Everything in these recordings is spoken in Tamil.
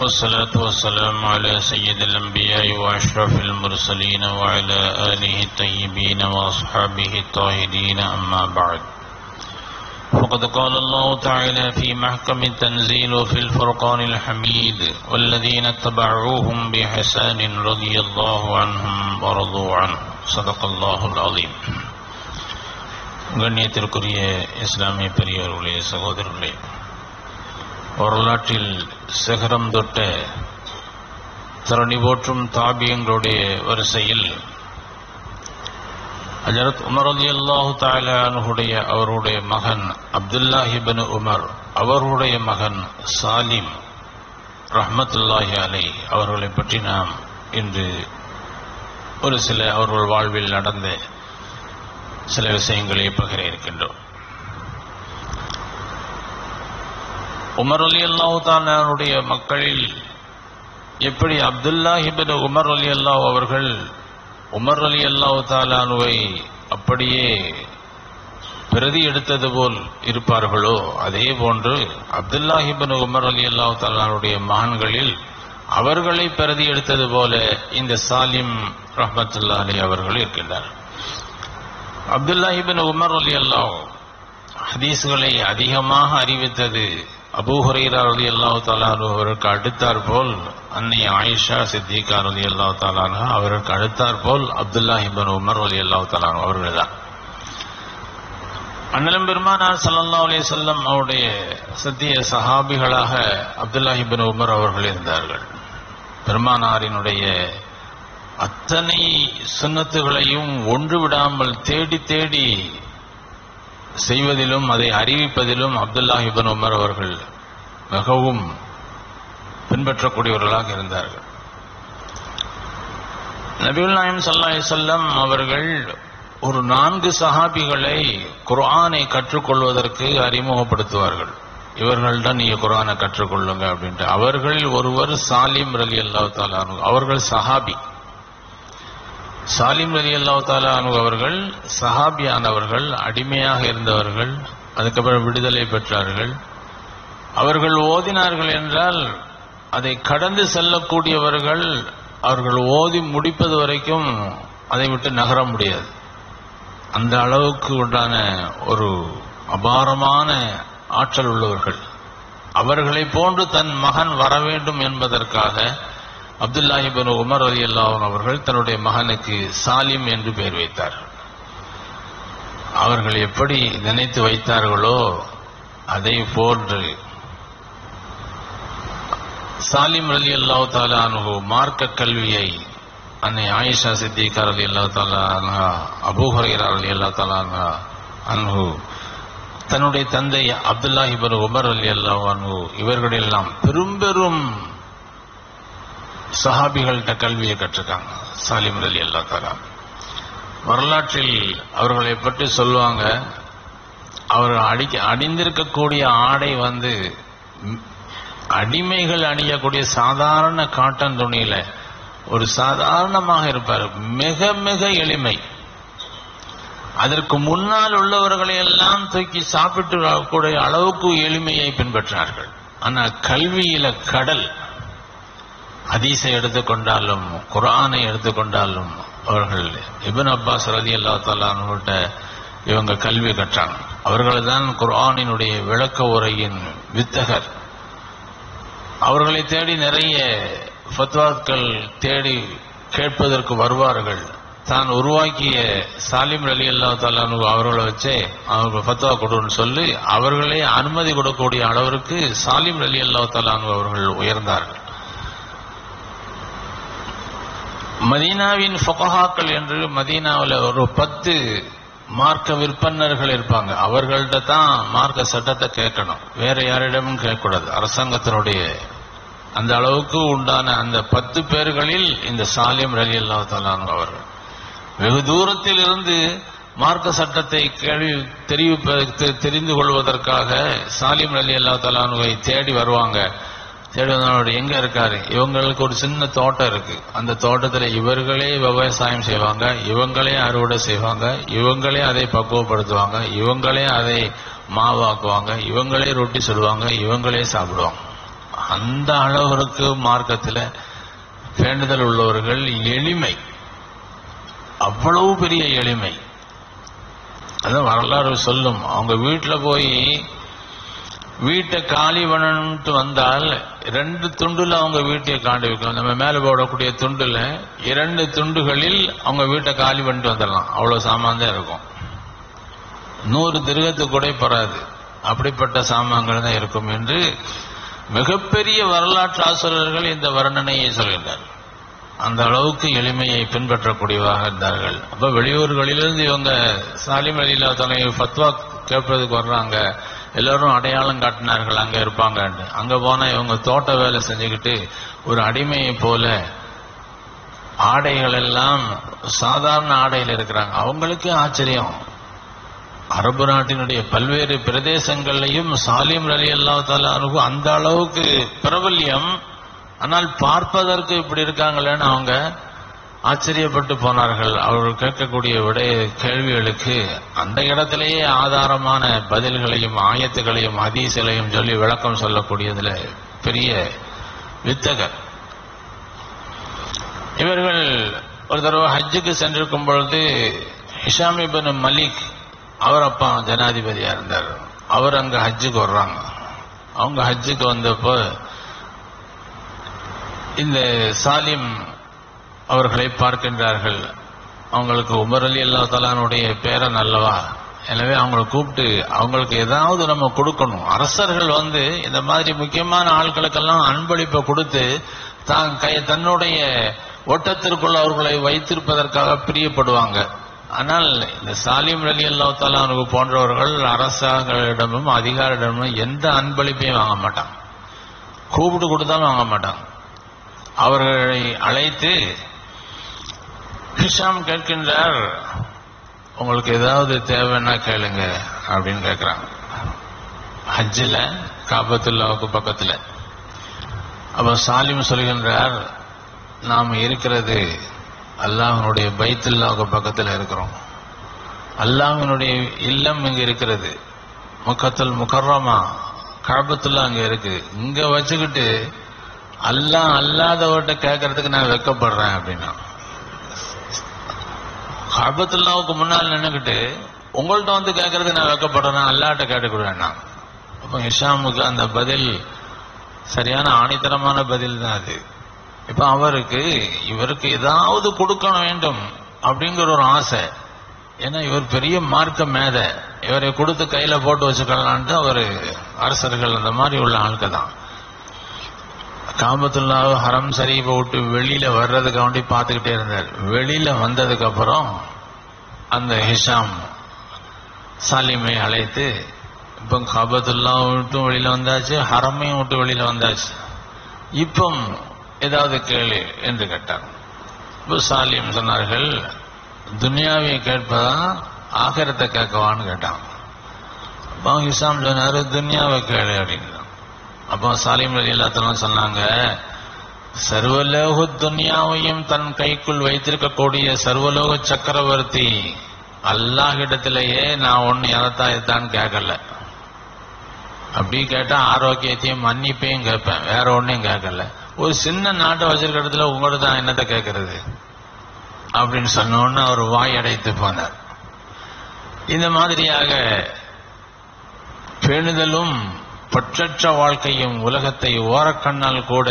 والصلاة والسلام على سيد الأنبياء وأشرف المرسلين وعلى آله الطيبين وأصحابه الطاهرين أما بعد فقد قال الله تعالى في محكم التنزيل وفي الفرقان الحميد والذين اتبعوهم بحسان رضي الله عنهم ورضوا عنه صدق الله العظيم கண்ணியத்திற்குரிய இஸ்லாமிய பெரியவர்களே சகோதரர்களே வரலாற்றில் சிகரம் தொட்ட தரணி போற்றும் தாபியங்களுடைய வரிசையில் ஹஜரத் உமர் அலி அல்லாஹு தாலானுடைய அவருடைய மகன் அப்துல்லாஹிபனு உமர் அவருடைய மகன் சாலிம் ரஹமத்துல்லாஹி அலை அவர்களை பற்றி நாம் இன்று ஒரு சில அவர்கள் வாழ்வில் நடந்த சில விஷயங்களை பகிர இருக்கின்றோம். உமர் அலி அல்லாஹு தாலானுடைய மக்களில் எப்படி அப்துல்லாஹிபின் உமர் அலி அல்லாஹ் அவர்கள் உமர் அலி அல்லாஹு தாலானுவை அப்படியே பிரதி எடுத்தது போல் இருப்பார்களோ? அதே போன்று அப்துல்லாஹிபின் உமர் அலி அல்லாஹு தாலானுடைய மகன்களில் அவர்களை பிரதி எடுத்தது போல இந்த சாலிம் ரஹமத்துல்லா அலி அவர்கள் இருக்கின்றார் அப்துல்லாஹிபின் உமர் அலி அல்லாஹ் ஹதீஸ்களை அதிகமாக அறிவித்தது அபூ ஹுரைரா அல்லாஹு தாலானு அவருக்கு அடுத்தார் போல் அன்னை ஆயிஷா சித்திகா ரலி அல்லாஹு தாலானு அவருக்கு அடுத்தார் போல் அப்துல்லா ஹிபன் உமர் அலி அல்லாஹு தாலானு அவர்கள் தான் அண்ணலம் பெருமானார் சல்லா அலி சொல்லம் அவருடைய சத்திய சஹாபிகளாக அப்துல்லா ஹிபன் உமர் அவர்கள் இருந்தார்கள். பெருமானாரினுடைய அத்தனை சுண்ணத்துகளையும் ஒன்று விடாமல் தேடி தேடி செய்வதிலும் அதை அறிவிப்பதிலும் அப்துல்லா இபன் உமர் அவர்கள் மிகவும் பின்பற்றக்கூடியவர்களாக இருந்தார்கள். நபிகள் நாயம் சல்லாஹ் செல்லம் அவர்கள் ஒரு நான்கு சஹாபிகளை குர்ஆனை கற்றுக்கொள்வதற்கு அறிமுகப்படுத்துவார்கள். இவர்கள்தான் நீங்க குரானை கற்றுக்கொள்ளுங்க அப்படின்ட்டு. அவர்களில் ஒருவர் சாலிம் ரலி அல்லாஹ் அவர்கள் சஹாபி. சாலிம் அலி அல்லா தாலானு அவர்கள் சஹாபியானவர்கள் அடிமையாக இருந்தவர்கள் அதுக்கப்புறம் விடுதலை பெற்றார்கள். அவர்கள் ஓதினார்கள் என்றால் அதை கடந்து செல்லக்கூடியவர்கள் அவர்கள் ஓதி முடிப்பது வரைக்கும் அதை விட்டு நகர முடியாது. அந்த அளவுக்கு உண்டான ஒரு அபாரமான ஆற்றல் உள்ளவர்கள். அவர்களை போன்று தன் மகன் வர வேண்டும் என்பதற்காக அப்துல்லாஹிபன் உமர் அலி அல்லாஹன் அவர்கள் தன்னுடைய மகனுக்கு சாலிம் என்று பெயர் வைத்தார். அவர்கள் எப்படி நினைத்து வைத்தார்களோ அதை போன்று சாலிம் அலி அல்லாஹ் தாலானு மார்க்க கல்வியை அன்னை ஆயிஷா சித்திகார் அலி அல்லா தாலா அபூஹரையர் அலி அல்லா தாலா அன்ஹு தன்னுடைய தந்தை அப்துல்லாஹிபர் உமர் அலி அல்லாஹ் அன்ஹு இவர்களெல்லாம் பெரும் பெரும் சஹாபிகள்கிட்ட கல்வியை கற்றுக்காங்க. சாலிம் அலி அல்லா தாலா வரலாற்றில் அவர்களை பற்றி சொல்லுவாங்க. அவர் அடிக்க அணிந்திருக்கக்கூடிய ஆடை வந்து அடிமைகள் அணியக்கூடிய சாதாரண காட்டன் துணியில ஒரு சாதாரணமாக இருப்பார். மிக மிக எளிமை. அதற்கு முன்னால் உள்ளவர்களை எல்லாம் தூக்கி சாப்பிட்டு கூடிய அளவுக்கு எளிமையை பின்பற்றினார்கள். ஆனால் கல்வியில கடல் ஹதீஸை எடுத்துக்கொண்டாலும் குரானை எடுத்துக்கொண்டாலும் அவர்கள் இபின் அப்பாஸ் ரதி அல்லா தாலான்கிட்ட இவங்க கல்வி கற்றாங்க. அவர்கள் தான் குரானினுடைய விளக்க உரையின் வித்தகர். அவர்களை தேடி நிறைய ஃபத்வாக்கள் தேடி கேட்பதற்கு வருவார்கள். தான் உருவாக்கிய சாலிம் அலி அல்லா தாலானு அவர்களை வச்சே அவங்க ஃபத்வா கொடுன்னு சொல்லி அவர்களே அனுமதி கொடுக்கக்கூடிய அளவிற்கு சாலிம் அலி அல்லா தாலானு அவர்கள் உயர்ந்தார்கள். மதீனாவின் ஃபொகஹாக்கள் என்று மதீனாவில் ஒரு பத்து மார்க்க விற்பனர்கள் இருப்பாங்க. அவர்கள்ட்ட தான் மார்க்க சட்டத்தை கேட்கணும். வேற யாரிடமும் கேட்கக்கூடாது. அரசாங்கத்தினுடைய அந்த அளவுக்கு உண்டான அந்த பத்து பேர்களில் இந்த சாலிம் ரலி அல்லா தலான் அவர்கள். வெகு தூரத்தில் இருந்து மார்க்க சட்டத்தை கேள்வி தெரிவிப்பதற்கு தெரிந்து கொள்வதற்காக சாலிம் அலி அல்லா தலானுவை தேடி வருவாங்க. தேடி எங்க இருக்காரு? இவங்களுக்கு ஒரு சின்ன தோட்டம் இருக்கு. அந்த தோட்டத்துல இவர்களே விவசாயம் செய்வாங்க இவங்களே அறுவடை செய்வாங்க இவங்களே அதை பக்குவப்படுத்துவாங்க இவங்களே அதை மாவாக்குவாங்க இவங்களே ரொட்டி சொல்லுவாங்க இவங்களே சாப்பிடுவாங்க. அந்த அளவிற்கு மார்க்கத்தில் வேண்டுதல் உள்ளவர்கள் எளிமை. அவ்வளவு பெரிய எளிமை. அதான் வரலாறு சொல்லும். அவங்க வீட்டில் போய் வீட்டை காலி பண்ணணும்ட்டு வந்தால் ரெண்டு துண்டுல அவங்க வீட்டை காண்டி வைக்கலாம் நம்ம மேலே போடக்கூடிய துண்டுல இரண்டு துண்டுகளில் அவங்க வீட்டை காலி பண்ணிட்டு வந்துடலாம். அவ்வளவு சாமான் தான் இருக்கும். நூறு திருகத்து கூட பெறாது அப்படிப்பட்ட சாமான்கள் தான் இருக்கும் என்று மிகப்பெரிய வரலாற்று ஆசிரியர்கள் இந்த வர்ணனையை சொல்கின்றனர் அந்த அளவுக்கு எளிமையை பின்பற்றக்கூடியவாக இருந்தார்கள். அப்ப வெளியூர்களிலிருந்து இவங்க சாலிம் அலிலா ஃபத்வா கேட்பதுக்கு வர்றாங்க. எல்லாரும் அடையாளம் காட்டினார்கள் அங்கே இருப்பாங்கன்னு அங்கே போனால் இவங்க தோட்ட வேலை செஞ்சுக்கிட்டு ஒரு அடிமையை போல ஆடைகள் எல்லாம் சாதாரண ஆடையில் இருக்கிறாங்க. அவங்களுக்கு ஆச்சரியம். அரபு நாட்டினுடைய பல்வேறு பிரதேசங்கள்லையும் சாலிம் அலி அல்லா தாலும் அந்த அளவுக்கு பிரபல்யம். ஆனால் பார்ப்பதற்கு இப்படி இருக்காங்களேன்னு அவங்க ஆச்சரியப்பட்டு போனார்கள். அவர்கள் கேட்கக்கூடிய விடைய கேள்விகளுக்கு அந்த இடத்திலேயே ஆதாரமான பதில்களையும் ஆயத்துகளையும் ஹதீஸ்களையும் சொல்லி விளக்கம் சொல்லக்கூடியதுல பெரிய வித்தகர். இவர்கள் ஒரு தடவை ஹஜ்ஜுக்கு சென்றிருக்கும் பொழுது ஹிஷாம் இபின் மலிக் அவர் அப்பா ஜனாதிபதியா இருந்தார். அவர் அங்க ஹஜ்ஜுக்கு வர்றாங்க. அவங்க ஹஜ்ஜுக்கு வந்தப்போ இந்த சாலிம் அவர்களை பார்க்கின்றார்கள். அவங்களுக்கு உமர் அலி அல்லா தலானுடைய பேரன் அல்லவா? எனவே அவங்களை கூப்பிட்டு அவங்களுக்கு ஏதாவது நம்ம கொடுக்கணும். அரசர்கள் வந்து இந்த மாதிரி முக்கியமான ஆட்களுக்கெல்லாம் அன்பளிப்பை கொடுத்து தான் கை தன்னுடைய ஓட்டத்திற்குள் அவர்களை வைத்திருப்பதற்காக பிரியப்படுவாங்க. ஆனால் இந்த சாலிம் அலி அல்லா தலானுக்கு போன்றவர்கள் அரசாங்கங்களிடமும் அதிகாரிடமும் எந்த அன்பளிப்பையும் வாங்க மாட்டாங்க. கூப்பிட்டு கொடுத்தாலும் வாங்க மாட்டாங்க. அவர்களை அழைத்து ஹிஷாம் கேட்கின்றார் உங்களுக்கு ஏதாவது தேவைன்னா கேளுங்க அப்படின்னு கேட்கிறாங்க ஹஜ்ஜில் காபத்துல்லாவுக்கு பக்கத்தில். அப்போ சாலிம் சொல்கின்றார் நாம் இருக்கிறது அல்லாஹனுடைய பைத்துல்லாவுக்கு பக்கத்தில் இருக்கிறோம். அல்லாஹனுடைய இல்லம் இங்கே இருக்கிறது. முக்கத்துல் முக்கரமா காபத்துல்லா அங்கே இருக்கு. இங்கே வச்சுக்கிட்டு அல்லாஹ் அல்லாதவர்கிட்ட கேட்கறதுக்கு நான் வெக்கப்படுறேன் அப்படின்னா. கபத்துல்லாவுக்கு முன்னால் நின்றுக்கிட்டு உங்கள்ட்ட வந்து கேட்கறது நான் வைக்கப்படுறேன் அல்லாட்ட கேட்டுக்கிடுவேன் அப்போ இஷாமுக்கு அந்த பதில் சரியான ஆணித்தரமான பதில் தான் அது. இப்ப அவருக்கு இவருக்கு ஏதாவது கொடுக்க வேண்டும் அப்படிங்கிற ஒரு ஆசை. ஏன்னா இவர் பெரிய மார்க்க மேத. இவரை கொடுத்து கையில போட்டு வச்சுக்கலான்ட்டு அவர் அரசர்கள் அந்த மாதிரி உள்ள ஆட்கள் தான். காபத்துல்லா ஹரம் சரீபை விட்டு வெளியில வர்றதுக்கு வேண்டி பார்த்துக்கிட்டே இருந்தார். வெளியில வந்ததுக்கு அப்புறம் அந்த ஹிஷாம் சாலிமை அழைத்து இப்போ காபத்துல்லா விட்டும் வெளியில வந்தாச்சு ஹரமையும் விட்டு வெளியில வந்தாச்சு. இப்போ ஏதாவது கேளு என்று கேட்டார். இப்போ சாலிம் சொன்னார்கள் துனியாவை கேட்பதா ஆகரத்தை கேட்கவான்னு கேட்டான். இப்போ ஹிஷாம் சொன்னாரு துனியாவை கேளு அப்படின்னு அப்போ சாலிம் அலி எல்லாத்தெல்லாம் சொன்னாங்க சர்வலோக துன்யாவையும் தன் கைக்குள் வைத்திருக்கக்கூடிய சர்வலோக சக்கரவர்த்தி அல்லாஹிடத்திலேயே நான் ஒன்னு எதத்தாயத்தான் கேட்கல அப்படி கேட்டா ஆரோக்கியத்தையும் மன்னிப்பையும் கேட்பேன் வேற ஒன்னையும் கேட்கல ஒரு சின்ன நாட்டை வச்சிருக்க இடத்துல உங்கள்ட்ட தான் என்னத்தை கேட்கறது அப்படின்னு சொன்னோன்னு அவர் வாய் அடைத்து போனார். இந்த மாதிரியாக பேணுதலும் பற்றற்ற வாழ்க்கையும் உலகத்தை ஓரக்கண்ணால் கூட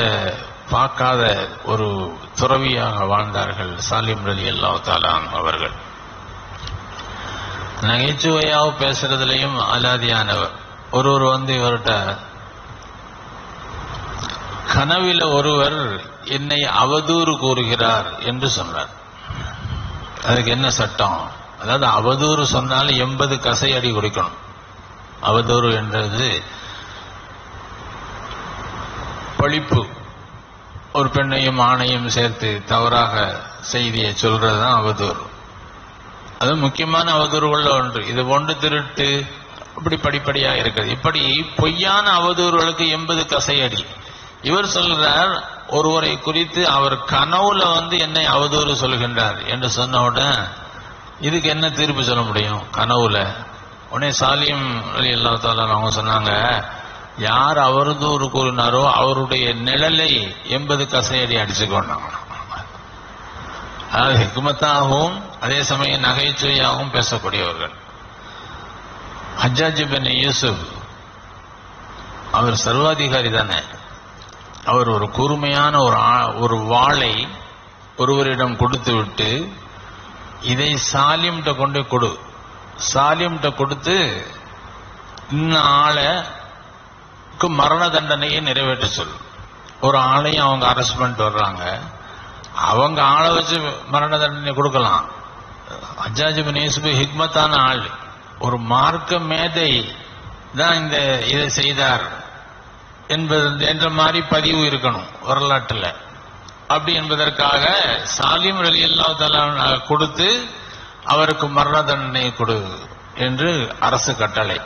பார்க்காத ஒரு துறவியாக வாழ்ந்தார்கள் சாலிம் ரலி அல்லா தாலான் அவர்கள். நகைச்சுவையாக பேசுறதுலையும் அலாதியானவர். ஒருவர் வந்து இவர்கிட்ட கனவில ஒருவர் என்னை அவதூறு கூறுகிறார் என்று சொன்னார். அதுக்கு என்ன சட்டம்? அதாவது அவதூறு சொன்னால் எண்பது கசை அடி குடிக்கணும். அவதூறு என்றது பழிப்பு ஒரு பெண்ணையும் ஆணையும் சேர்த்து தவறாக செய்தியை சொல்றதுதான் அவதூறு. அது முக்கியமான அவதூறுகள்ல ஒன்று. இது ஒன்று திருட்டு இப்படி படிப்படியா இருக்குது. இப்படி பொய்யான அவதூறுகளுக்கு எண்பது கசையடி இவர் சொல்கிறார் ஒருவரை குறித்து அவர் கனவுல வந்து என்னை அவதூறு சொல்கின்றார் என்று சொன்ன உடனே இதுக்கு என்ன தீர்ப்பு சொல்ல முடியும்? கனவுல. உடனே சாலியம் அலி அல்லா அவங்க சொன்னாங்க யார் அவதூறு கூறினாரோ அவருடைய நிழலை எண்பது கசையடி அடிச்சுக்கொண்டாங்க அதாவது ஹிக்மத்தாகவும் அதே சமயம் நகைச்சுவையாகவும் பேசக்கூடியவர்கள். ஹஜாஜி பின் யூசுப் அவர் சர்வாதிகாரி தானே. அவர் ஒரு கூர்மையான ஒரு ஆ- ஒரு வாளை ஒருவரிடம் கொடுத்து விட்டு இதை சாலிம்கிட்ட கொண்டு கொடு. சாலிம்கிட்ட கொடுத்து இன்னும் ஆளை மரண தண்டனையை நிறைவேற்ற சொல்லும். ஒரு ஆளையும் அவங்க அரெஸ்ட் பண்ணிட்டு வர்றாங்க. அவங்க ஆளை வச்சு மரண தண்டனை கொடுக்கலாம். அஜாஜி பின் யூசுப் ஹிக்மத்தான ஆள். ஒரு மார்க்க மேதை தான் இந்த இதை செய்தார் என்பது என்ற மாதிரி பதிவு இருக்கணும் வரலாற்றில். அப்படி என்பதற்காக சாலிம் அலி அல்லா கொடுத்து அவருக்கு மரண தண்டனை கொடு என்று அரசு கட்டளை.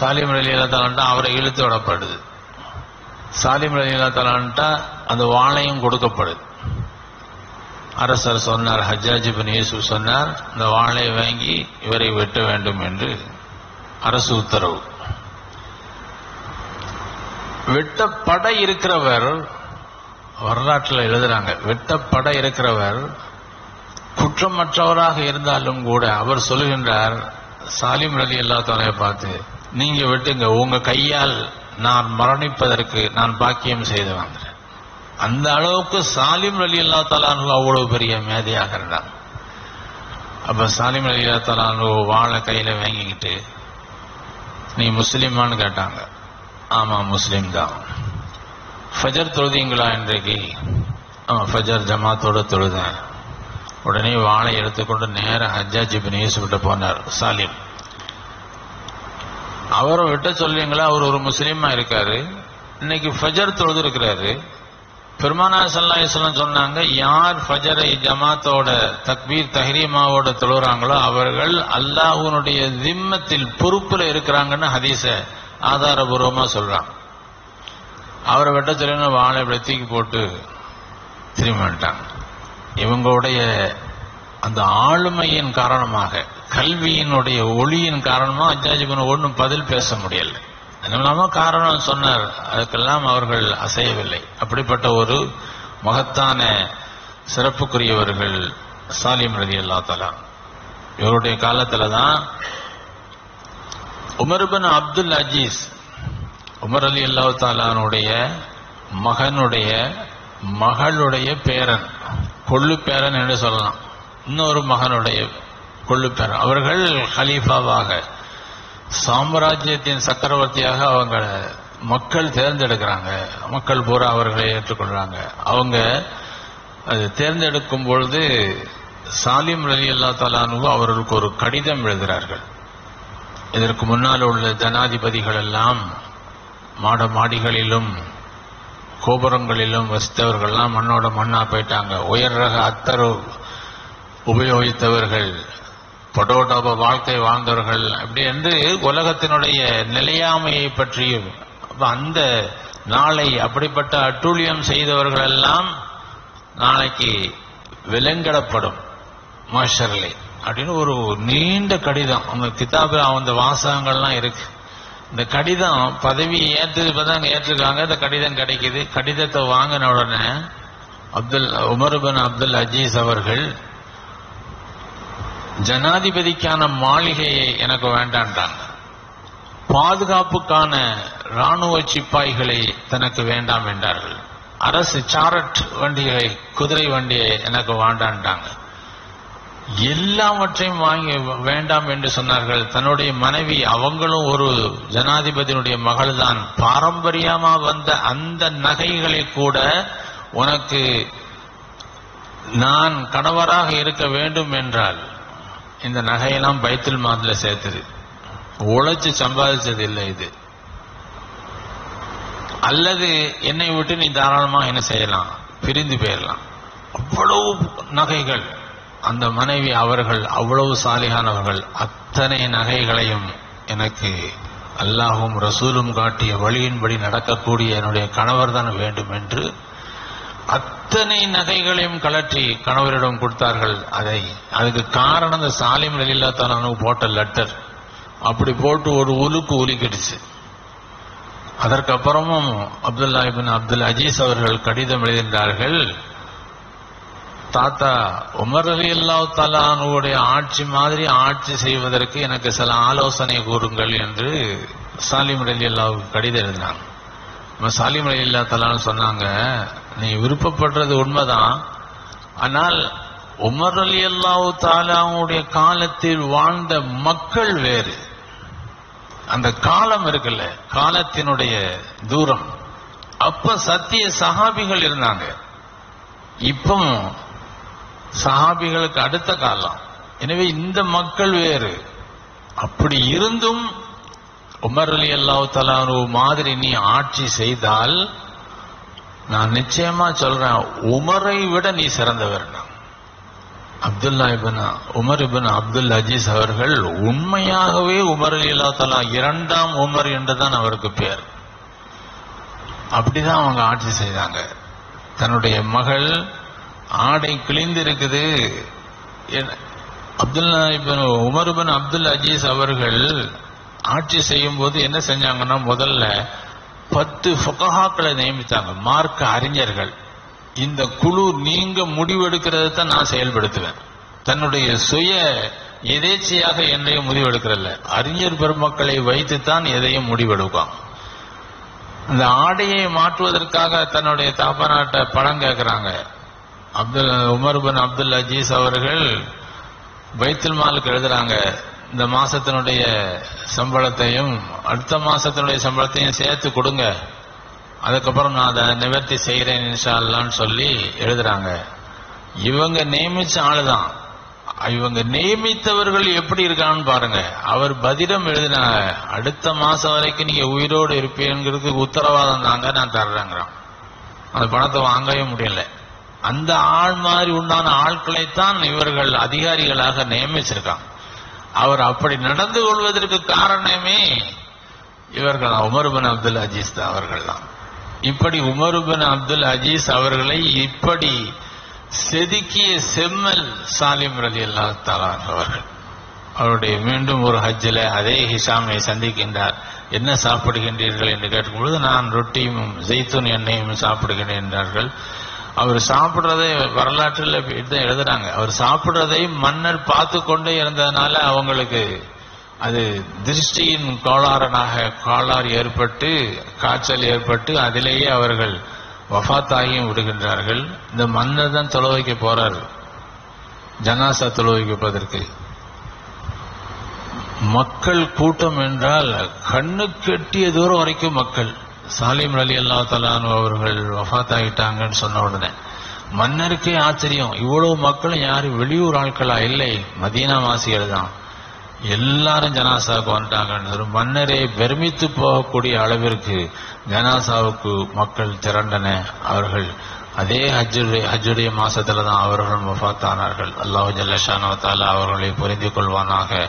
சாலிம் அலி அல்லா அவரை இழுத்து விடப்படுது. சாலிம் அலி அல்லா அந்த வாழையும் கொடுக்கப்படுது. அரசர் சொன்னார் ஹஜ்ஜாஜி பின் இயேசு சொன்னார் இந்த வாழை வாங்கி இவரை வெட்ட வேண்டும் என்று அரசு உத்தரவு. வெட்டப்பட இருக்கிறவர் வரலாற்றில் எழுதுறாங்க வெட்டப்பட இருக்கிறவர் குற்றமற்றவராக இருந்தாலும் கூட அவர் சொல்லுகின்றார் சாலிம் ரலி அல்லா பார்த்து நீங்க விட்டுங்க உங்க கையால் நான் மரணிப்பதற்கு நான் பாக்கியம் செய்து வந்தேன். அந்த அளவுக்கு சாலிம் அலி அல்லா அவ்வளவு பெரிய மேதையாக இருந்தாங்க அப்ப சாலிம் அலி அல்லா தலானு வாழை கையில வாங்கிக்கிட்டு நீ முஸ்லிமான்னு கேட்டாங்க. ஆமா முஸ்லிம் தான். ஃபஜர் தொழுதீங்களா இன்றைக்கு? ஆமாம் ஃபஜர் ஜமாத்தோட தொழுதேன். உடனே வாழை எடுத்துக்கொண்டு நேர ஹஜ்ஜாஜி பின் யூசுஃப்ட்ட போனார். சாலிம் அவரை விட்ட சொல்லுவீங்களா அவர் ஒரு முஸ்லீமா இருக்காரு. இன்னைக்கு ஃபஜர் தொழுது இருக்கிறாரு பெருமானா சல்லாஹம் சொன்னாங்க யார் ஃபஜரை ஜமாத்தோட தக்பீர் தஹ்ரீமாவோட தொழுறாங்களோ அவர்கள் அல்லாஹ்வுடைய திம்மத்தில் பொறுப்புல இருக்கிறாங்கன்னு ஹதீச ஆதாரபூர்வமா சொல்றான். அவரை வெட்ட சொல்லுங்க வாழை இப்படி தூக்கி போட்டு திரும்பிட்டாங்க இவங்களுடைய அந்த ஆளுமையின் காரணமாக கல்வியினுடைய ஒளியின் காரணமா அஜாஜிபன் ஒன்றும் பதில் பேச முடியல. என்னெல்லாமோ காரணம் சொன்னார். அதுக்கெல்லாம் அவர்கள் அசையவில்லை. அப்படிப்பட்ட ஒரு மகத்தான சிறப்புக்குரியவர்கள் சாலிம் ரதி அல்லா தலா இவருடைய காலத்தில் தான் Umar Abdul Aziz Umar Ali அல்லா தாலானுடைய மகனுடைய மகளுடைய பேரன் கொள்ளு பேரன் என்று சொல்லலாம். இன்னொரு மகனுடைய கொள்ளு அவர்கள் ஹலீஃபாவாக சாம்ராஜ்யத்தின் சக்கரவர்த்தியாக அவங்க மக்கள் தேர்ந்தெடுக்கிறாங்க. மக்கள் பூரா அவர்களை ஏற்றுக்கொள்றாங்க. அவங்க அது தேர்ந்தெடுக்கும் பொழுது சாலிம் அலி அல்லா தலானு அவர்களுக்கு ஒரு கடிதம் எழுதுகிறார்கள். இதற்கு முன்னால் உள்ள ஜனாதிபதிகள் எல்லாம் மாட மாடிகளிலும் கோபுரங்களிலும் வசித்தவர்கள்லாம் மண்ணோட மண்ணா போயிட்டாங்க. உயர் ரக அத்தரு உபயோகித்தவர்கள் படோடோப வாழ்க்கை வாழ்ந்தவர்கள் அப்படி என்று உலகத்தினுடைய நிலையாமையை பற்றியும் அந்த நாளை அப்படிப்பட்ட அட்டூழியம் செய்தவர்கள் எல்லாம் நாளைக்கு விலங்கிடப்படும் மாஷர்லே. அப்படின்னு ஒரு நீண்ட கடிதம். அந்த கிதாபில் அந்த வாசகங்கள்லாம் இருக்கு. இந்த கடிதம் பதவியை ஏற்றது இப்பதான் ஏற்றிருக்காங்க. இந்த கடிதம் கிடைக்குது. கடிதத்தை வாங்கின உடனே Abdul Umar bin Abdul Aziz அவர்கள் ஜனாதிபதிக்கான மாளிகையை எனக்கு வேண்டான்றாங்க பாதுகாப்புக்கான ராணுவ சிப்பாய்களை தனக்கு வேண்டாம் என்றார்கள். அரசு சாரட் வண்டிகளை குதிரை வண்டியை எனக்கு வேண்டான்ட்டாங்க எல்லாவற்றையும் வாங்கி வேண்டாம் என்று சொன்னார்கள். தன்னுடைய மனைவி அவங்களும் ஒரு ஜனாதிபதியினுடைய மகள்தான். பாரம்பரியமா வந்த அந்த நகைகளை கூட உனக்கு நான் கணவராக இருக்க வேண்டும் என்றால் இந்த நகையெல்லாம் பைத்துல் மாதுல சேர்த்தது. உழைச்சு சம்பாதிச்சது இல்லை இது. அல்லது என்னை விட்டு நீ தாராளமா என்ன செய்யலாம்? பிரிந்து போயிடலாம். அவ்வளவு நகைகள். அந்த மனைவி அவர்கள் அவ்வளவு சாலிகானவர்கள். அத்தனை நகைகளையும் எனக்கு அல்லாஹும் ரசூலும் காட்டிய வழியின்படி நடக்கக்கூடிய என்னுடைய கணவர் தான் வேண்டும் என்று அத்தனை நகைகளையும் கலற்றி கணவரிடம் கொடுத்தார்கள். அதை அதுக்கு காரணம் இந்த சாலிம் லலில்லா போட்ட லெட்டர். அப்படி போட்டு ஒரு உலுக்கு உலுக்கிடுச்சு. அதற்கப்புறமும் அப்துல்லா இபின் அப்துல் அஜீஸ் அவர்கள் கடிதம் எழுதினார்கள். தாத்தா உமர் அலி அல்லாஹ் தலானுடைய ஆட்சி மாதிரி ஆட்சி செய்வதற்கு எனக்கு சில ஆலோசனை கூறுங்கள் என்று சாலிம் அலி அல்லாவுக்கு கடிதம் எழுதினாங்க. சாலிம் அலி அல்லா தலான்னு சொன்னாங்க நீ விருப்பப்படுறது உண்மைதான். ஆனால் உமர் அலி அல்லாஹு தாலாவுடைய காலத்தில் வாழ்ந்த மக்கள் வேறு. அந்த காலம் இருக்குல்ல காலத்தினுடைய தூரம். அப்ப சத்திய சஹாபிகள் இருந்தாங்க. இப்போ சஹாபிகளுக்கு அடுத்த காலம். எனவே இந்த மக்கள் வேறு. அப்படி இருந்தும் உமர் அலி அல்லாஹு தலானு மாதிரி நீ ஆட்சி செய்தால் நான் நிச்சயமா சொல்றேன் உமரை விட நீ சிறந்தவர். Abdullah ibn Umar ibn Abdul Aziz அவர்கள் உண்மையாகவே உமர் அலி தலா இரண்டாம் உமர் என்றுதான் அவருக்கு பேர். அப்படிதான் அவங்க ஆட்சி செய்தாங்க. தன்னுடைய மகள் ஆடை கிழிந்து இருக்குது Abdullah ibn Umar ibn Abdul Aziz அவர்கள் ஆட்சி செய்யும் போது என்ன செஞ்சாங்கன்னா முதல்ல பத்து ஃபுகஹாக்களை நியமித்தாங்க. மார்க்க அறிஞர்கள். இந்த குழு நீங்க முடிவெடுக்கிறத தான் நான் செயல்படுத்துவேன். தன்னுடைய சுய எதேச்சையாக என்னையும் முடிவெடுக்கிறல்ல. அறிஞர் பெருமக்களை வைத்துத்தான் எதையும் முடிவெடுப்பான் அந்த ஆடையை மாற்றுவதற்காக தன்னுடைய தாப்பநாட்டை பணம் கேட்கிறாங்க Abdul Umar bin Abdul Aziz அவர்கள் பைத்துல் மாலுக்கு எழுதுறாங்க. இந்த மாசத்தினுடைய சம்பளத்தையும் அடுத்த மாசத்தினுடைய சம்பளத்தையும் சேர்த்து கொடுங்க. அதுக்கப்புறம் நான் அதை நிவர்த்தி செய்கிறேன் இன்ஷால்லான்னு சொல்லி எழுதுறாங்க. இவங்க நியமிச்ச ஆளுதான். இவங்க நியமித்தவர்கள் எப்படி இருக்கான்னு பாருங்க. அவர் பதிலம் எழுதினாங்க. அடுத்த மாசம் வரைக்கும் நீங்க உயிரோடு இருப்பீங்கிறதுக்கு உத்தரவாதம் தாங்க நான் தர்றேங்கிறான். அந்த பணத்தை வாங்கவே முடியல. அந்த ஆள் மாதிரி உண்டான ஆட்களைத்தான் இவர்கள் அதிகாரிகளாக நியமிச்சிருக்காங்க. அவர் அப்படி நடந்து கொள்வதற்கு காரணமே இவர்கள் உமர் அப்துல் அஜீஸ் தான் அவர்கள் தான் இப்படி உமருபன் அப்துல் அஜீஸ் அவர்களை இப்படி செதுக்கிய செம்மல் சாலிம் ரலி அல்லா அவர்கள். அவருடைய மீண்டும் ஒரு ஹஜ்ஜில் அதே ஹிசாமை சந்திக்கின்றார். என்ன சாப்பிடுகின்றீர்கள் என்று கேட்கும்பொழுது நான் ரொட்டியும் ஜெய்தூன் எண்ணெயும் சாப்பிடுகிறேன் என்றார்கள். அவர் சாப்பிடுறதை வரலாற்றில் தான் எழுதுறாங்க. அவர் சாப்பிடுறதை மன்னர் பார்த்து கொண்டே இருந்ததுனால அவங்களுக்கு அது திருஷ்டியின் கோளாறனாக கோளாறு ஏற்பட்டு காய்ச்சல் ஏற்பட்டு அதிலேயே அவர்கள் வஃத்தாகியும் விடுகின்றார்கள். இந்த மன்னர் தான் தொலை வைக்க போறார். ஜனாசா தொலை வைப்பதற்கு மக்கள் கூட்டம் என்றால் கண்ணு கெட்டிய தூரம் வரைக்கும் மக்கள். சாலிம் அலி அல்லா தலானு அவர்கள் வஃத் ஆகிட்டாங்கன்னு சொன்ன உடனே மன்னருக்கே ஆச்சரியம். இவ்வளவு மக்களும் யாரும் வெளியூர் ஆட்களா? இல்லை. மதீனா வாசிகள் தான். எல்லாரும் ஜனாசாவுக்கு வந்துட்டாங்கன்னு. மன்னரே பெருமித்து போகக்கூடிய அளவிற்கு ஜனாசாவுக்கு மக்கள் திரண்டன. அவர்கள் அதே ஹஜ்ஜுடைய ஹஜ்ஜுடைய மாசத்துல தான் அவர்கள் முஃபாத்தானார்கள் அல்லாஹு ஜல்லஷானவத்தால அவர்களை புரிந்து கொள்வானாக.